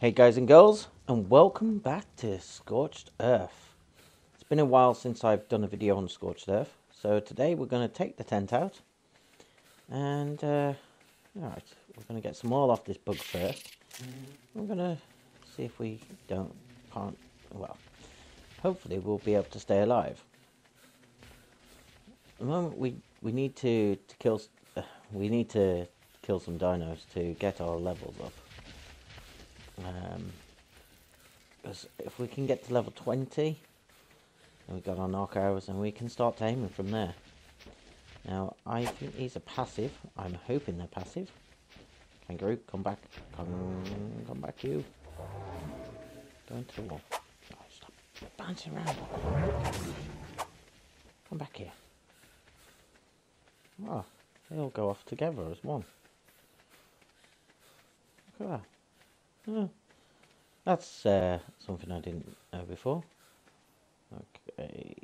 Hey guys and girls, and welcome back to Scorched Earth. It's been a while since I've done a video on Scorched Earth, so today we're going to take the tent out, and uh, alright, we're going to get some oil off this bug first. We're going to see if we don't, can't, well, hopefully we'll be able to stay alive. At the moment we, we need to, to kill, uh, we need to kill some dinos to get our levels up. Um, because if we can get to level 20, then we got our knock hours and we can start aiming from there. Now, I think these are passive. I'm hoping they're passive. Kangaroo, come back. Come, come back, you. Go into the wall. Oh, stop bouncing around. Come back here. Oh, they all go off together as one. Look at that. Oh, that's uh, something I didn't know before. Okay,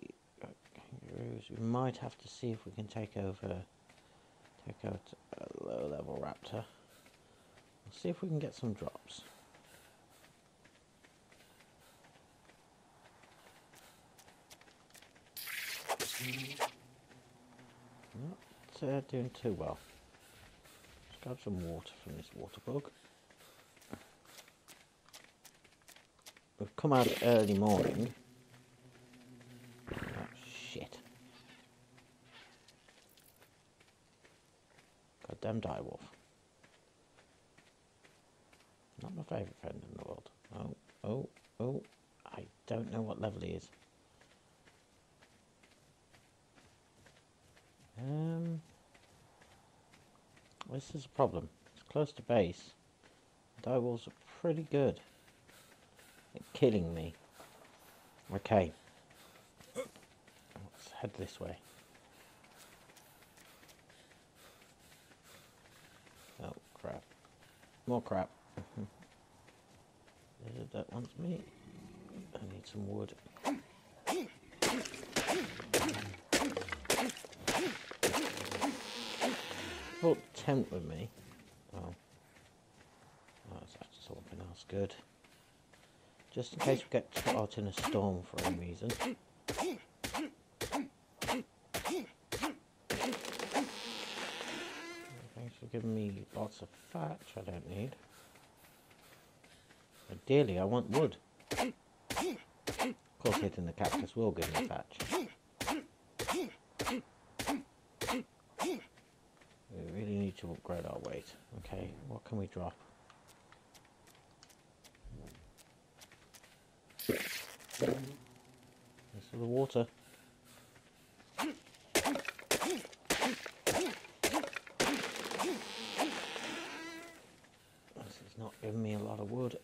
kangaroos. We might have to see if we can take over, take out a low level raptor. See if we can get some drops. Not uh, doing too well. Grab some water from this water bug. We've come out early morning. Oh, shit. Goddamn direwolf. Not my favourite friend in the world. Oh, oh, oh. I don't know what level he is. Um, this is a problem. It's close to base. Direwolves are pretty good killing me. Okay. Let's head this way. Oh, crap. More crap. Is it that wants me. I need some wood. Brought tent with me. Oh. oh that's something else good. Just in case we get caught in a storm for any reason. Thanks for giving me lots of fat, which I don't need. Ideally, I want wood. Of course, hitting the cactus will give me thatch. We really need to upgrade our weight. Okay, what can we drop? Is the water. This is not giving me a lot of wood.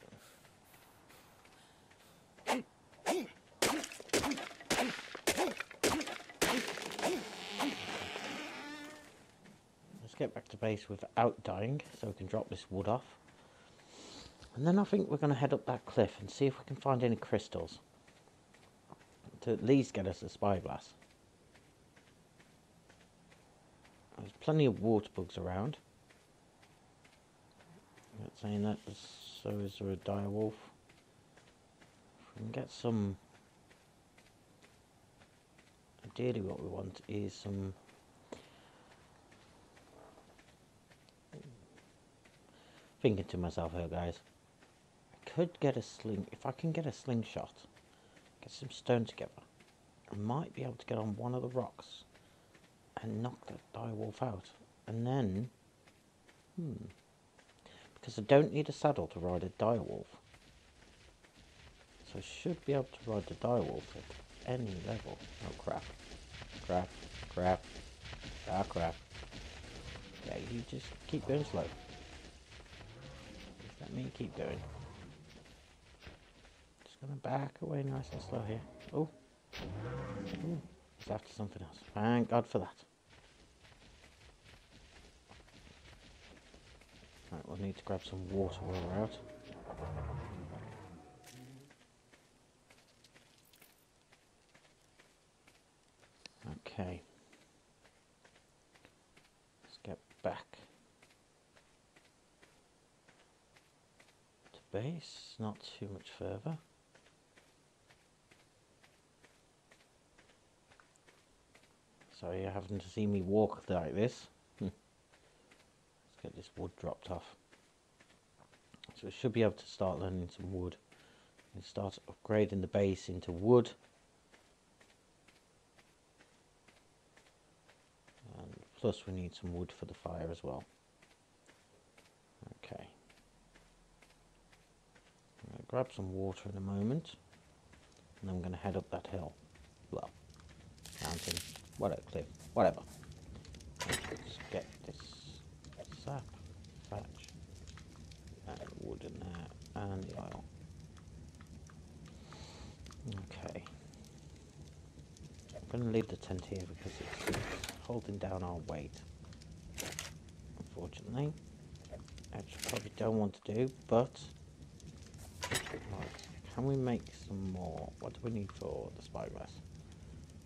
Let's get back to base without dying so we can drop this wood off. And then I think we're going to head up that cliff and see if we can find any crystals to at least get us a spyglass. There's plenty of water bugs around. Not saying that, so is there a dire wolf. If we can get some... Ideally what we want is some... Thinking to myself here guys. I could get a sling... If I can get a slingshot get some stone together. I might be able to get on one of the rocks and knock that direwolf out. And then, hmm, because I don't need a saddle to ride a direwolf. So I should be able to ride the direwolf at any level. Oh crap, crap, crap, ah crap. Yeah, you just keep going slow. Let me keep going gonna back away nice and slow here. Oh, he's after something else. Thank God for that. Right, we'll need to grab some water while we're out. Okay. Let's get back to base, not too much further. Sorry, you're having to see me walk like this. Let's get this wood dropped off. So we should be able to start learning some wood. And start upgrading the base into wood. And plus we need some wood for the fire as well. Okay. grab some water in a moment. And I'm going to head up that hill. Whatever, whatever. Let's get this sap, thatch, and wood in there, and the oil. Okay. I'm going to leave the tent here because it's, holding down our weight. Unfortunately. Which I probably don't want to do, but... Can we make some more? What do we need for the spyglass?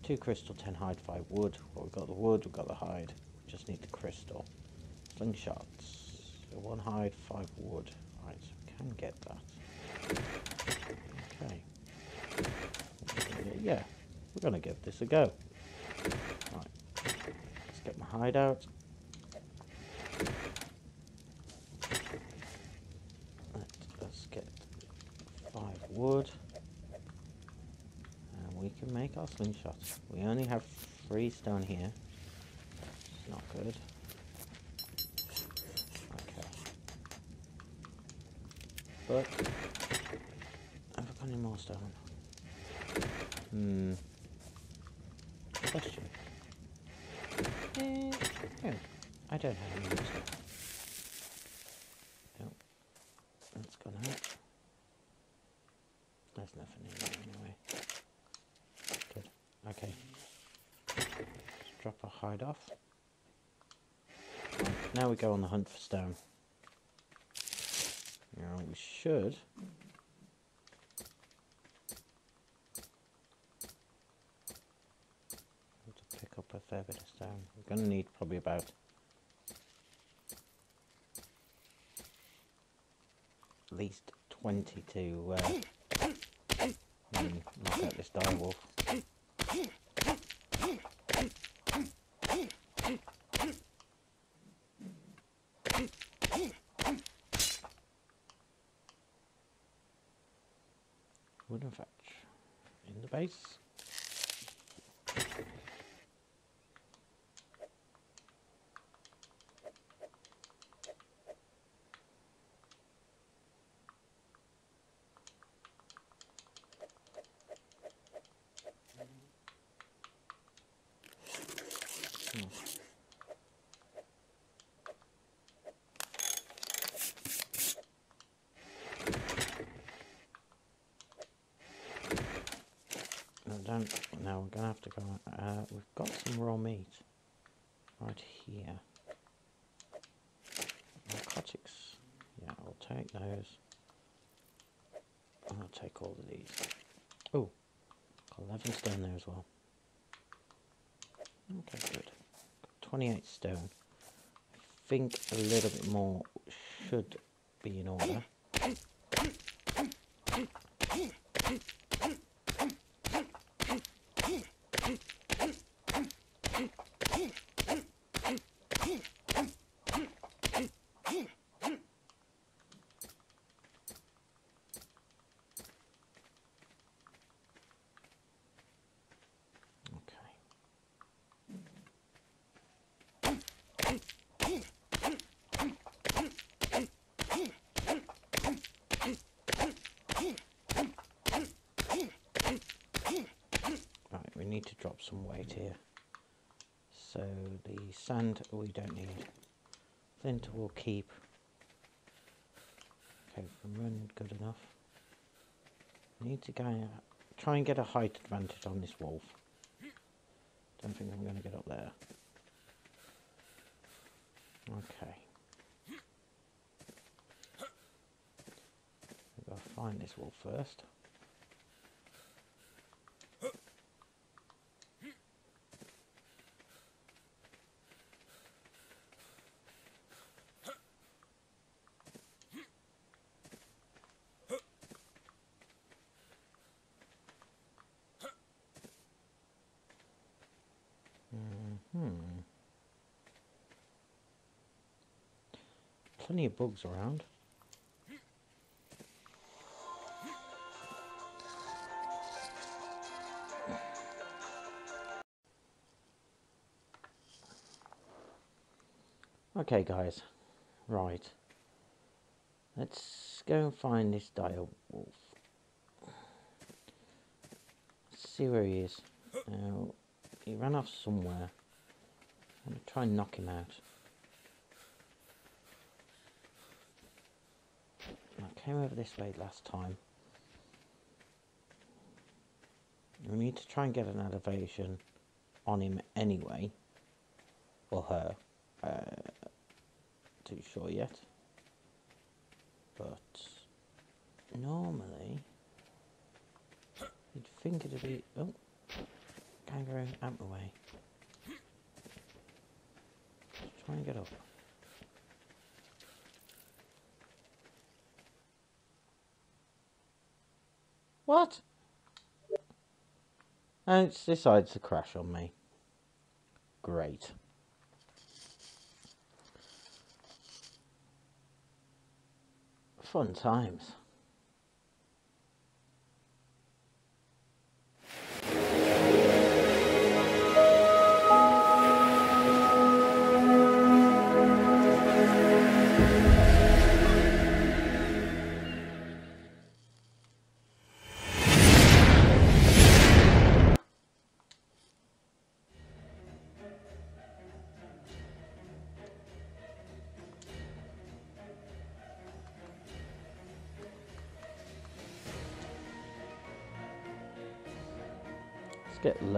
Two crystal, ten hide, five wood. Well, we've got the wood, we've got the hide. We just need the crystal. Slingshots. So one hide, five wood. Right, so we can get that. Okay. Yeah, we're going to give this a go. Right. Let's get my hide out. Let's get five wood we can make our slingshots. We only have three stone here. It's not good. Okay. But, have I got any more stone? Hmm. Question. Eh, I don't have any more stone. No. That's gone out. There's nothing in there anyway. Okay. Let's drop our hide off. Right, now we go on the hunt for stone. Now we should pick up a fair bit of stone. We're going to need probably about at least 20 to uh, knock out this dire wolf. In Now we're gonna have to go. Uh, we've got some raw meat right here. Narcotics. Yeah, I'll take those. I'll take all of these. Oh, got 11 stone there as well. Okay, good. 28 stone. I think a little bit more should be in order. some weight here. So the sand we don't need. Flint will keep. Okay, from run good enough. Need to go try and get a height advantage on this wolf. Don't think I'm going to get up there. Okay. We've got to find this wolf first. Plenty of bugs around. Okay, guys. Right. Let's go and find this dire wolf. Let's see where he is. He ran off somewhere. I'm going to try and knock him out. I came over this way last time. We need to try and get an elevation on him anyway. Or her. Uh, too sure yet. But normally you'd think it'd be oh kangaroo out my way. Let's try and get up. What? And it decides to crash on me. Great. Fun times.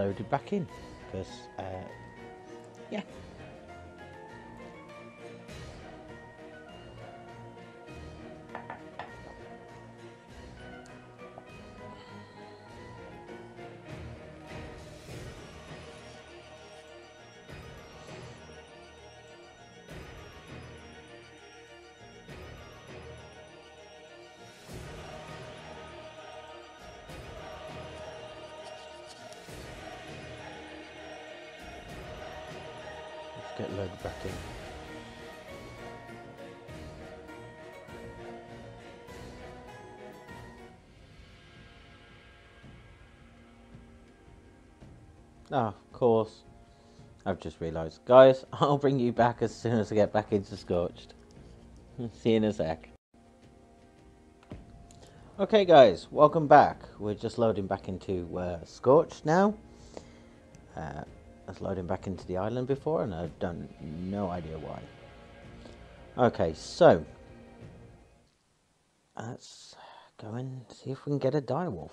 Loaded back in because uh, yeah get back in Ah, of course. I've just realised. Guys, I'll bring you back as soon as I get back into Scorched. See you in a sec. Okay guys, welcome back. We're just loading back into uh, Scorched now. Uh, I was loading back into the island before and I've done no idea why. Okay, so let's go and see if we can get a direwolf.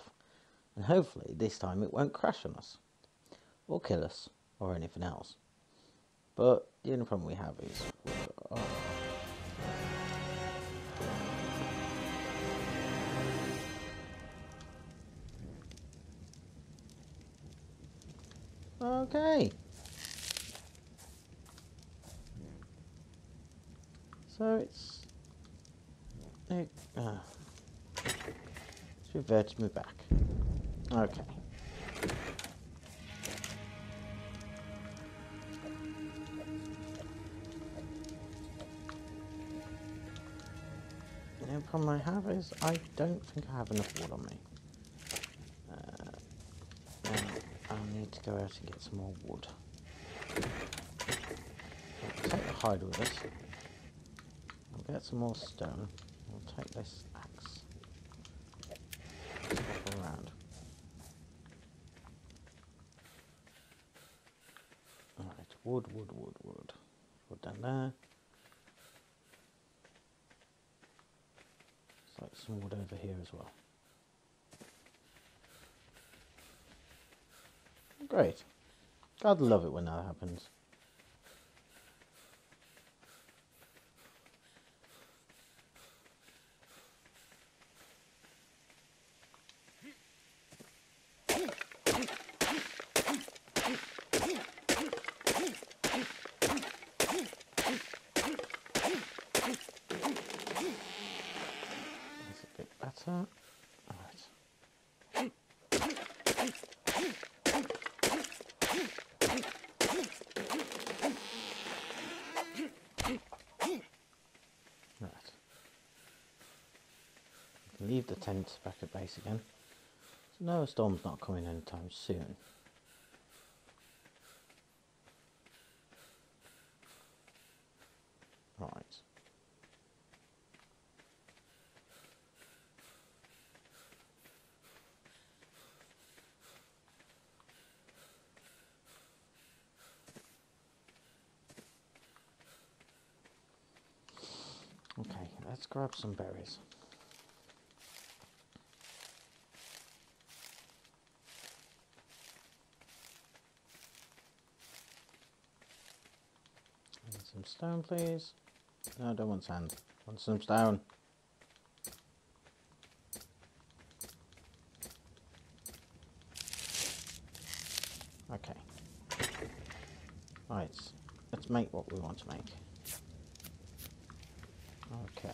And hopefully this time it won't crash on us or kill us or anything else. But the only problem we have is oh. Okay. So it's it, uh, it's reverted me back. Okay. The only problem I have is I don't think I have enough wood on me. Uh, now I'll need to go out and get some more wood. I'll take the hide with us. I'll get some more stone. We'll take this axe. Around. Alright, wood, wood, wood, wood. Wood down there. It's like some wood over here as well. Great. God love it when that happens. That's a bit better. Alright. leave the tent back at base again. So no, a storm's not coming anytime soon. Right. Okay, let's grab some berries. Stone, please. No, I don't want sand. I want some stone. Okay. Right, let's make what we want to make. Okay.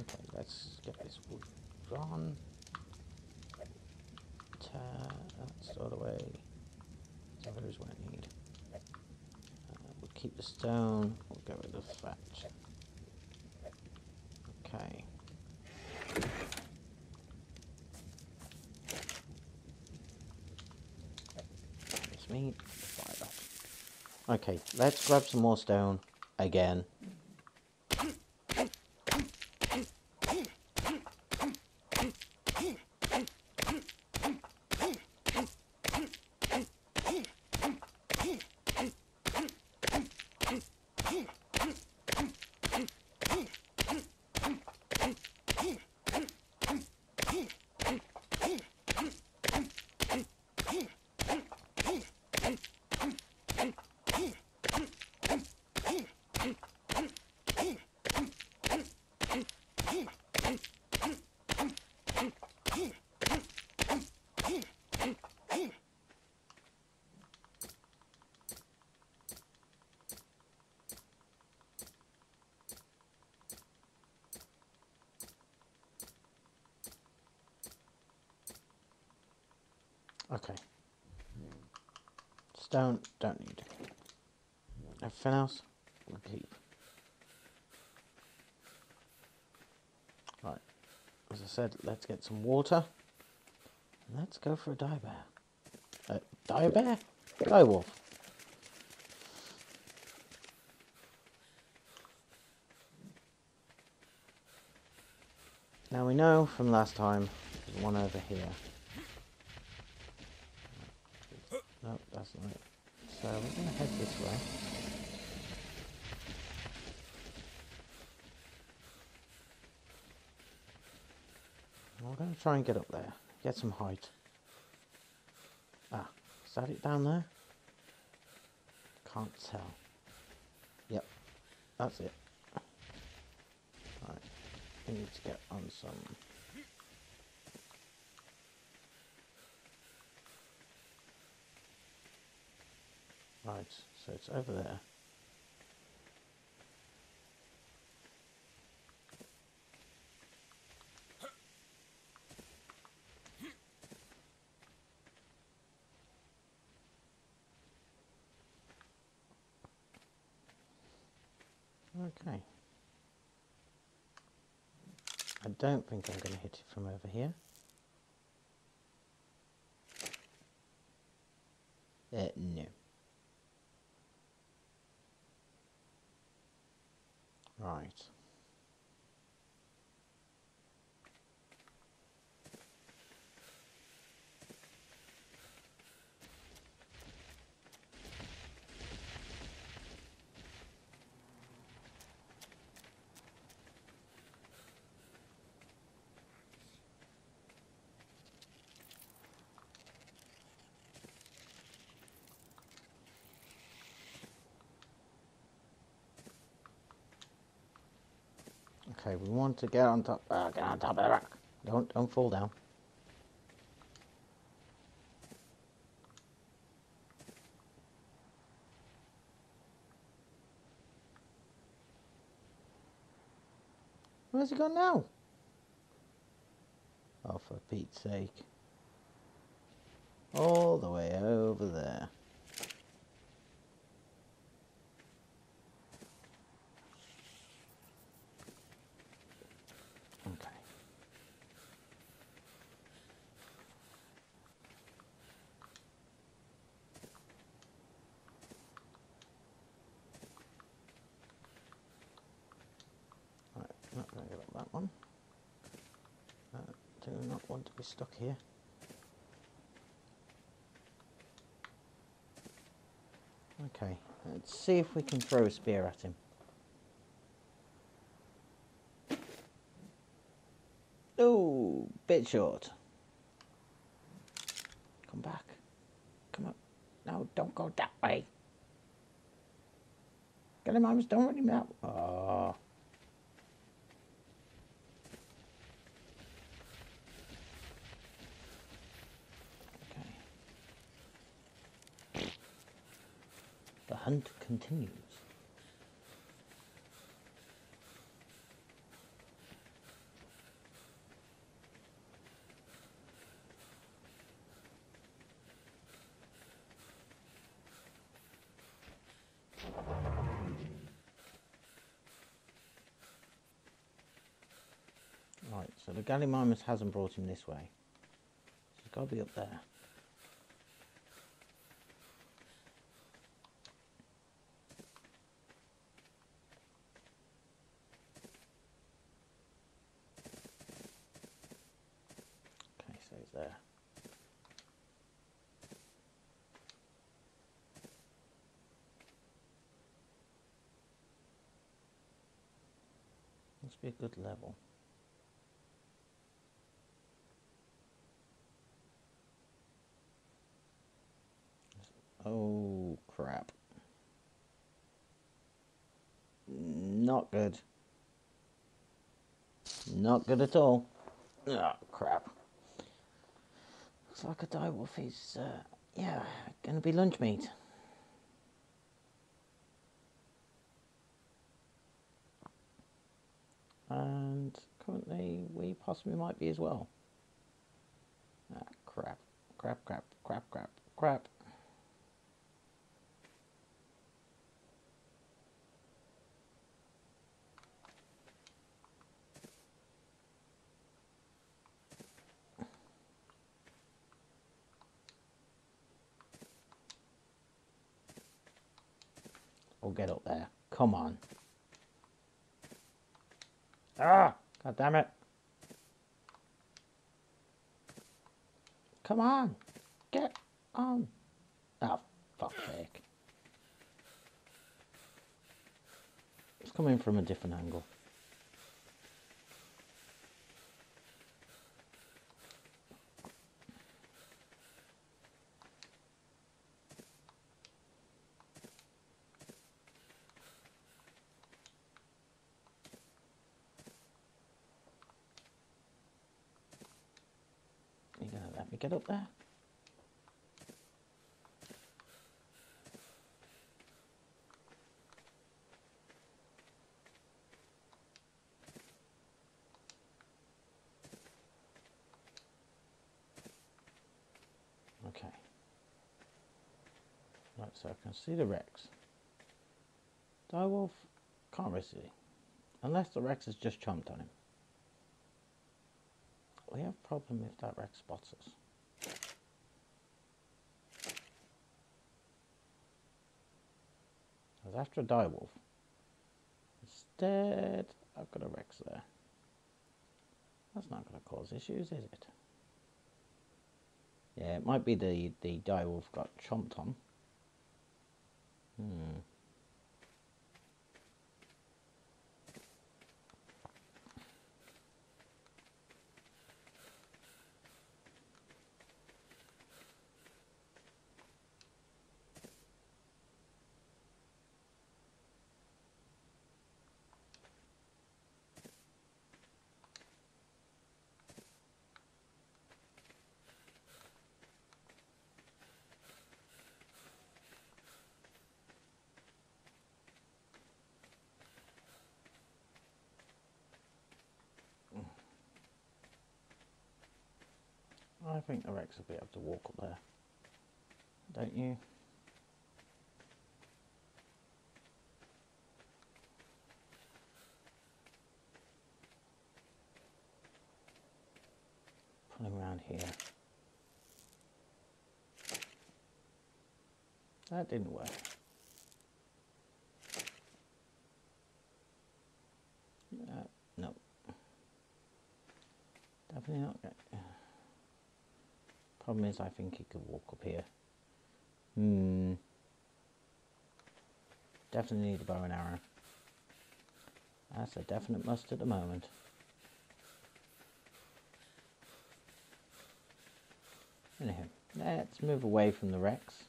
Okay, let's get this wood drawn. Ta that's all the way. So there's what I need. Uh, we'll keep the stone, we'll get thatch. Okay. Meat, fire. Okay, let's grab some more stone again. Stone, don't need. Everything else, keep. Right. As I said, let's get some water. Let's go for a dire bear. Uh, dire bear? Dire wolf. Now we know from last time, there's one over here. No, that's not it. So we're going to head this way. We're going to try and get up there, get some height. Ah, is that it down there? Can't tell. Yep, that's it. Right, we need to get on some Right, so it's over there. Okay. I don't think I'm going to hit it from over here. Uh, no. Right. Okay, we want to get on top. Uh, get on top of the rock. Don't don't fall down. Where's he gone now? Oh, for Pete's sake. All the way over there. one. Uh, do not want to be stuck here. Okay, let's see if we can throw a spear at him. Oh, bit short. Come back. Come on. No, don't go that way. Get him, Imus, don't run him out. Oh. Ah. The hunt continues. Right, so the Gallimimus hasn't brought him this way. So he's got to be up there. Okay, so he's there. Must be a good level. Oh, crap. Not good. Not good at all. Oh, crap. Looks like a direwolf is, uh, yeah, gonna be lunch meat. And currently, we possibly might be as well. Ah, crap. Crap, crap, crap, crap, crap. Get up there. Come on. Ah! God damn it. Come on. Get on. Oh, fuck's sake. It's coming from a different angle. You gonna let me get up there? Okay. Right, so I can see the Rex. Direwolf can't really see. Unless the Rex has just chomped on him. We have a problem if that Rex spots us. After a direwolf. Instead, I've got a Rex there. That's not going to cause issues, is it? Yeah, it might be the, the direwolf got chomped on. Hmm. I think the Rex will be able to walk up there. Don't you? Him around here. That didn't work. Uh, no. Problem is, I think he could walk up here. Hmm. Definitely need a bow and arrow. That's a definite must at the moment. Anyhow, let's move away from the Rex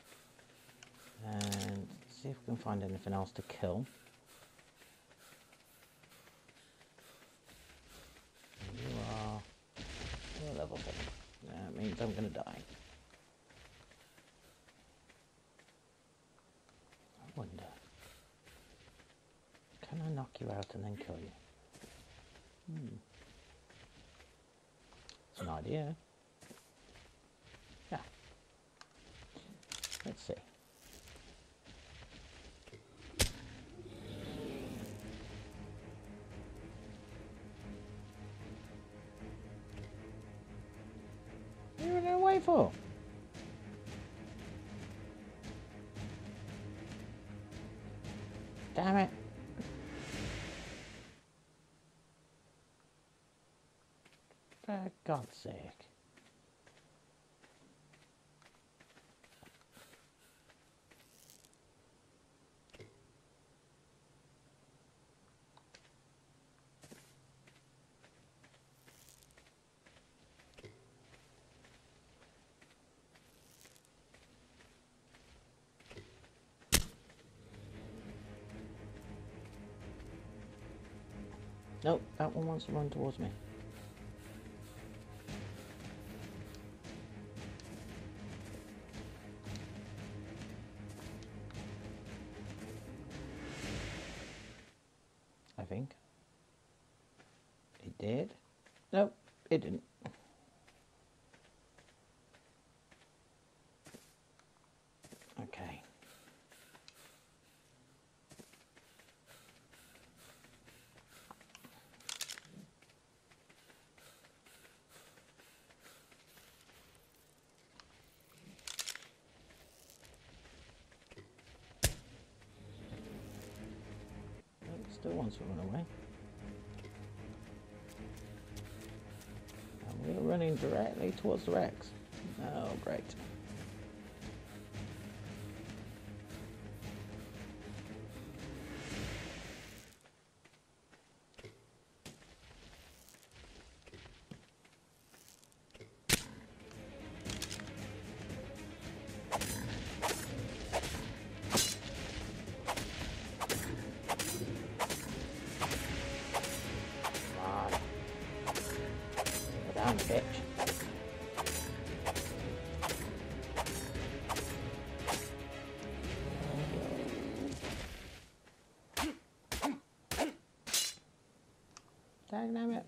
and see if we can find anything else to kill. You are you're level 7. That means I'm going to die. I wonder, can I knock you out and then kill you? Hmm. It's an idea. Yeah. Let's see. For? Damn it. For God's sake. Nope, that one wants to run towards me. I think. It did. Nope, it didn't. Run away. And we're running directly towards the Rex. Oh, great. Dag it.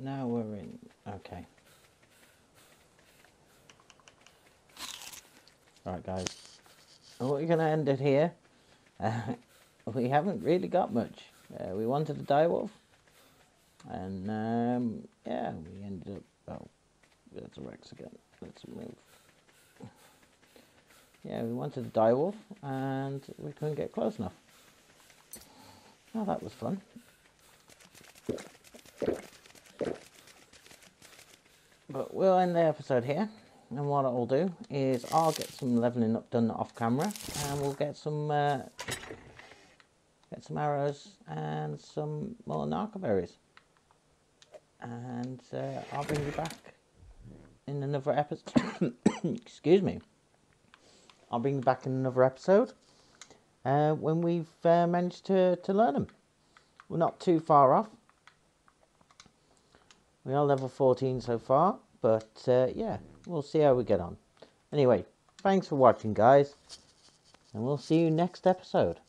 Now we're in, okay. Alright guys, we're going to end it here. Uh, we haven't really got much. Uh, we wanted a direwolf, and um, yeah, we ended up, oh, that's a Rex again. Let's move. Yeah, we wanted a direwolf and we couldn't get close enough. Oh, that was fun. But we'll end the episode here. And what I'll do is I'll get some leveling up done off camera and we'll get some uh, get some arrows and some more narco berries and uh, I'll bring you back in another episode. Excuse me. I'll bring you back in another episode uh, when we've uh, managed to, to learn them. We're not too far off. We are level 14 so far, but uh, yeah, we'll see how we get on. Anyway, thanks for watching, guys, and we'll see you next episode.